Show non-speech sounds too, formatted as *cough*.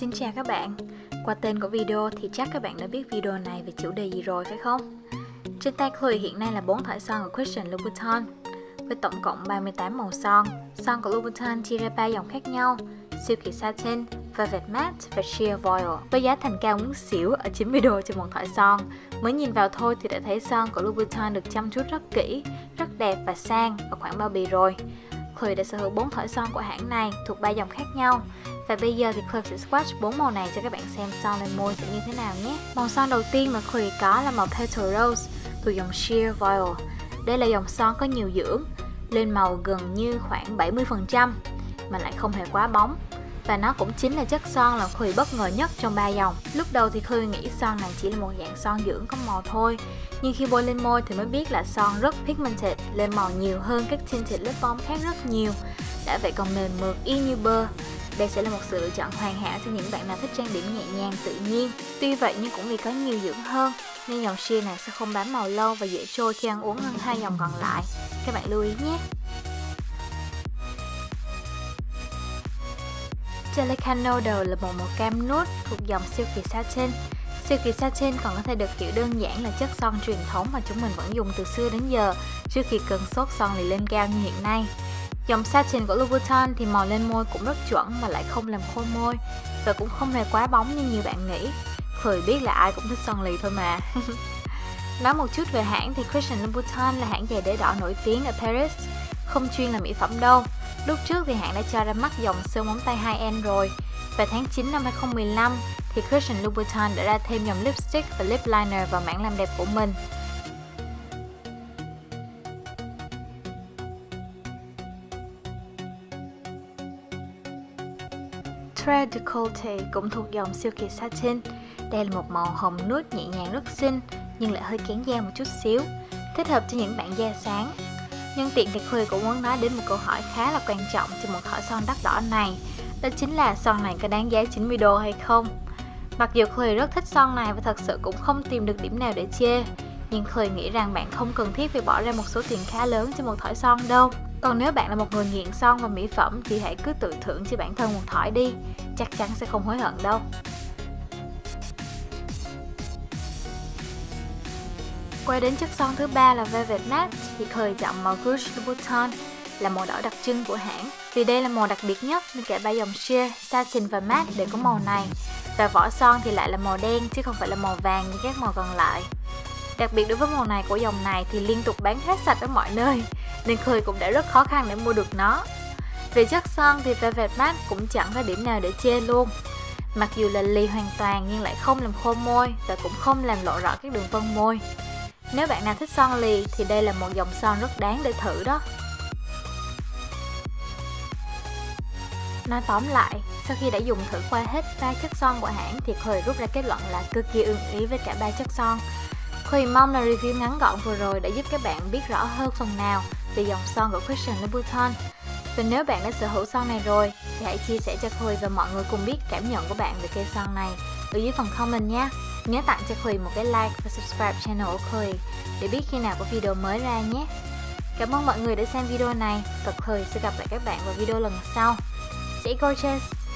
Xin chào các bạn Qua tên của video thì chắc các bạn đã biết video này về chủ đề gì rồi phải không? Trên tay Chloe hiện nay là 4 thỏi son của Christian Louboutin với tổng cộng 38 màu son. Son của Louboutin chia ra 3 dòng khác nhau Silky Satin, Velvet Matte và Sheer Voile với giá thành cao muốn xỉu ở 90 đô cho một thỏi son. Mới nhìn vào thôi thì đã thấy son của Louboutin được chăm chút rất kỹ, rất đẹp và sang ở khoảng bao bì rồi. Chloe đã sở hữu 4 thỏi son của hãng này thuộc 3 dòng khác nhau. Và bây giờ thì Chloe sẽ swatch 4 màu này cho các bạn xem son lên môi sẽ như thế nào nhé. Màu son đầu tiên mà Chloe có là màu Petal Rose thuộc dòng Sheer Violet Đây là dòng son có nhiều dưỡng, lên màu gần như khoảng 70% mà lại không hề quá bóng và nó cũng chính là chất son làm Chloe bất ngờ nhất trong ba dòng. Lúc đầu thì Chloe nghĩ son này chỉ là một dạng son dưỡng có màu thôi, nhưng khi bôi lên môi thì mới biết là son rất pigmented, lên màu nhiều hơn các tinted lip balm khác rất nhiều. Đã vậy còn mềm mượt y như bơ. Đây sẽ là một sự lựa chọn hoàn hảo cho những bạn nào thích trang điểm nhẹ nhàng, tự nhiên. Tuy vậy nhưng cũng vì có nhiều dưỡng hơn, nên dòng sheer này sẽ không bám màu lâu và dễ trôi khi ăn uống hơn hai dòng còn lại. Các bạn lưu ý nhé. Delican Noodle là một màu cam nude thuộc dòng Silky Satin. Silky Satin còn có thể được hiểu đơn giản là chất son truyền thống mà chúng mình vẫn dùng từ xưa đến giờ, trước khi cơn sốt son lại lên cao như hiện nay. Dòng Satin của Louboutin thì màu lên môi cũng rất chuẩn mà lại không làm khô môi và cũng không hề quá bóng như nhiều bạn nghĩ. Khởi biết là ai cũng thích son lì thôi mà. *laughs* Nói một chút về hãng thì Christian Louboutin là hãng giày đế đỏ nổi tiếng ở Paris, không chuyên là mỹ phẩm đâu Lúc trước thì hãng đã cho ra mắt dòng sơn móng tay high-end rồi. Và tháng 9 năm 2015 thì Christian Louboutin đã ra thêm dòng lipstick và lip liner vào mảng làm đẹp của mình. Ultra Decollete cũng thuộc dòng Silky Satin. Đây là một màu hồng nude nhẹ nhàng rất xinh nhưng lại hơi kén da một chút xíu, thích hợp cho những bạn da sáng. Nhân tiện thì Khuê cũng muốn nói đến một câu hỏi khá là quan trọng cho một thỏi son đắt đỏ này Đó chính là son này có đáng giá 90 đô hay không? Mặc dù Khuê rất thích son này và thật sự cũng không tìm được điểm nào để chê Nhưng Khuê nghĩ rằng bạn không cần thiết phải bỏ ra một số tiền khá lớn cho một thỏi son đâu còn nếu bạn là một người nghiện son và mỹ phẩm thì hãy cứ tự thưởng cho bản thân một thỏi đi Chắc chắn sẽ không hối hận đâu Quay đến chất son thứ ba là Velvet Matte thì khởi chọn màu Rouge Louboutin là màu đỏ đặc trưng của hãng. Vì đây là màu đặc biệt nhất nên cả ba dòng sheer, satin và matte đều có màu này. Và vỏ son thì lại là màu đen chứ không phải là màu vàng như các màu còn lại. Đặc biệt đối với màu này của dòng này thì liên tục bán hết sạch ở mọi nơi nên Khơi cũng đã rất khó khăn để mua được nó. Về chất son thì Velvet Matte cũng chẳng có điểm nào để chê luôn. Mặc dù là lì hoàn toàn nhưng lại không làm khô môi và cũng không làm lộ rõ các đường vân môi. Nếu bạn nào thích son lì thì đây là một dòng son rất đáng để thử đó. Nói tóm lại, sau khi đã dùng thử qua hết ba chất son của hãng thì Khôi rút ra kết luận là cực kỳ ưng ý với cả ba chất son. Khôi mong là review ngắn gọn vừa rồi đã giúp các bạn biết rõ hơn phần nào về dòng son của Christian Louboutin. Và nếu bạn đã sở hữu son này rồi, thì hãy chia sẻ cho Khôi và mọi người cùng biết cảm nhận của bạn về cây son này ở dưới phần comment nhé. Nhớ tặng cho Khôi một cái like và subscribe channel của Khôi để biết khi nào có video mới ra nhé. Cảm ơn mọi người đã xem video này và Khôi sẽ gặp lại các bạn vào video lần sau. Stay gorgeous!